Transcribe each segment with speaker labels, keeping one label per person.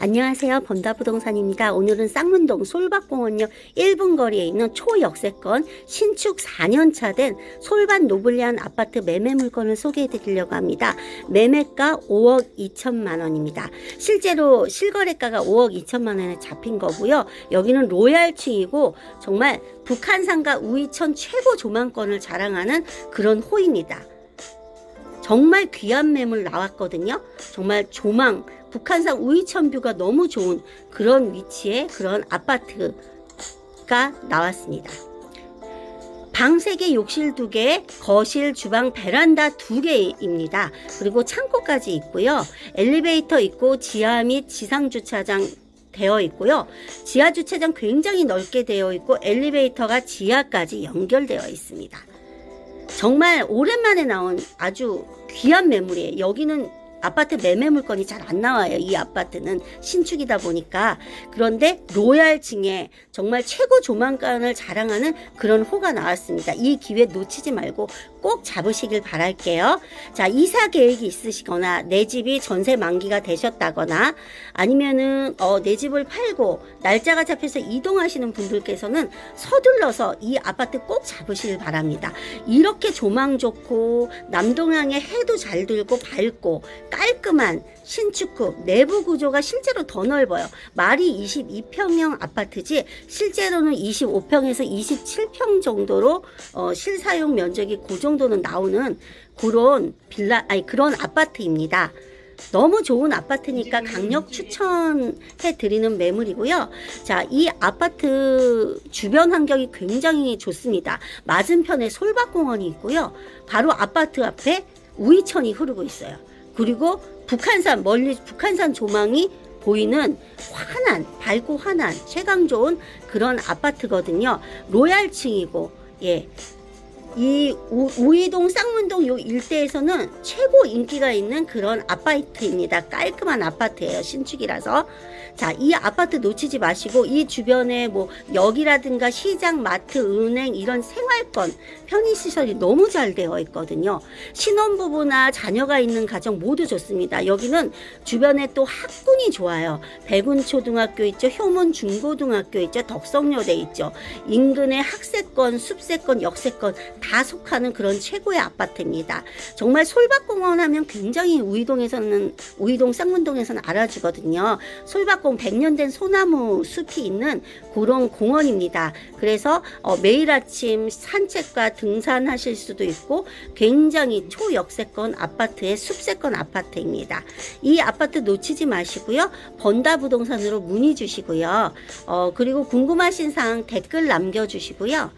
Speaker 1: 안녕하세요. 번다부동산입니다. 오늘은 쌍문동 솔밭공원역 1분 거리에 있는 초역세권 신축 4년차 된 솔밭 노블리안 아파트 매매 물건을 소개해 드리려고 합니다. 매매가 5억 2천만 원입니다. 실제로 실거래가가 5억 2천만 원에 잡힌 거고요. 여기는 로얄층이고 정말 북한산과 우이천 최고 조망권을 자랑하는 그런 호입니다. 정말 귀한 매물 나왔거든요. 정말 조망, 북한산 우이천 뷰가 너무 좋은 그런 위치에 그런 아파트가 나왔습니다. 방 3개, 욕실 2개, 거실, 주방, 베란다 2개입니다. 그리고 창고까지 있고요. 엘리베이터 있고 지하 및 지상 주차장 되어 있고요. 지하 주차장 굉장히 넓게 되어 있고 엘리베이터가 지하까지 연결되어 있습니다. 정말 오랜만에 나온 아주 귀한 매물이에요. 여기는 아파트 매매 물건이 잘 안 나와요. 이 아파트는 신축이다 보니까. 그런데 로얄층에 정말 최고 조망관을 자랑하는 그런 호가 나왔습니다. 이 기회 놓치지 말고 꼭 잡으시길 바랄게요. 자, 이사 계획이 있으시거나 내 집이 전세 만기가 되셨다거나 아니면은 어, 내 집을 팔고 날짜가 잡혀서 이동하시는 분들께서는 서둘러서 이 아파트 꼭 잡으시길 바랍니다. 이렇게 조망 좋고 남동향에 해도 잘 들고 밝고 깔끔한 신축급 내부 구조가 실제로 더 넓어요. 말이 22평형 아파트지 실제로는 25평에서 27평 정도로 어, 실사용 면적이 그 정도는 나오는 그런 빌라 아니 그런 아파트입니다. 너무 좋은 아파트니까 강력 추천해 드리는 매물이고요. 자, 이 아파트 주변 환경이 굉장히 좋습니다. 맞은편에 솔밭공원이 있고요. 바로 아파트 앞에 우이천이 흐르고 있어요. 그리고 북한산 멀리 북한산 조망이 보이는 환한 밝고 환한 최강 좋은 그런 아파트거든요. 로얄층이고 예. 이 우, 이동 쌍문동 요 일대에서는 최고 인기가 있는 그런 아파트입니다. 깔끔한 아파트예요. 신축이라서. 자, 이 아파트 놓치지 마시고 이 주변에 뭐 역이라든가 시장, 마트, 은행 이런 생활권 편의 시설이 너무 잘 되어 있거든요. 신혼부부나 자녀가 있는 가정 모두 좋습니다. 여기는 주변에 또 학군이 좋아요. 백운초등학교 있죠. 효문 중고등학교 있죠. 덕성여대 있죠. 인근에 학세권, 숲세권, 역세권 다 속하는 그런 최고의 아파트입니다. 정말 솔밭공원 하면 굉장히 우이동에서는 우이동 쌍문동에서는 알아주거든요. 솔밭공 100년 된 소나무 숲이 있는 그런 공원입니다. 그래서 어, 매일 아침 산책과 등산하실 수도 있고 굉장히 초역세권 아파트의 숲세권 아파트입니다. 이 아파트 놓치지 마시고요. 번다 부동산으로 문의 주시고요. 어, 그리고 궁금하신 사항 댓글 남겨주시고요.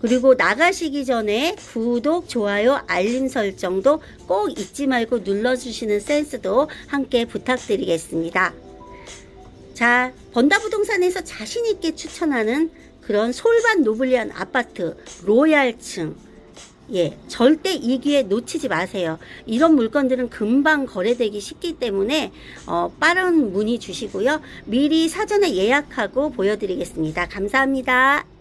Speaker 1: 그리고 나가시기 전에 구독, 좋아요, 알림 설정도 꼭 잊지 말고 눌러주시는 센스도 함께 부탁드리겠습니다. 자, 번다부동산에서 자신있게 추천하는 그런 솔밭 노블리한 아파트, 로얄층, 예, 절대 이 기회 놓치지 마세요. 이런 물건들은 금방 거래되기 쉽기 때문에 어, 빠른 문의 주시고요. 미리 사전에 예약하고 보여드리겠습니다. 감사합니다.